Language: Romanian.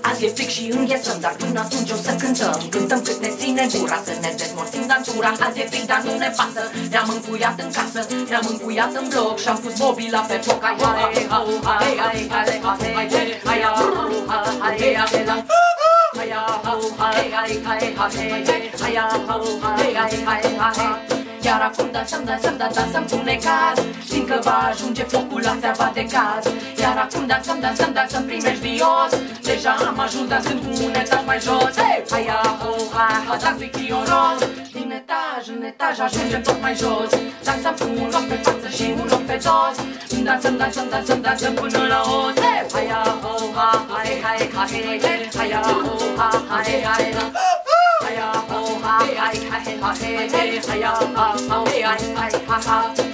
Azi e fric și înghețăm, dar până atunci o să cântăm Cântăm cât ne ține gura, să ne dezmorțim dantura Azi e fric, dar nu ne pasă, ne-am încuiat în casă Ne-am încuiat în bloc și-am pus mobila pe foc hai, hai, hai, hai, hai, hai, hai, hai, hai, hai, hai, ale, Chiar acum dansăm, dansăm, dar dansăm cu necaz va ajunge focul la țeava de caz Iar acum dansăm, dansăm, dansăm primejdios Deja am ajuns dansând cu un etaj mai jos Hey! Haia, ho, ha, ha, dansui chioros Din etaj în etaj ajungem tot mai jos Dansăm cu un loc pe față și un loc pe dos Dansăm, dansăm, dansăm, dansăm până la os Hey! Haia, ho, ha, ha, he, ha, he, ha, he, he Haia, ho, ha, ha, he, ha, he, ha, Haia, ho, ha, ha, he, ha, he, ha, he, he Haia, ha, ha, he, ha, he, ha, ha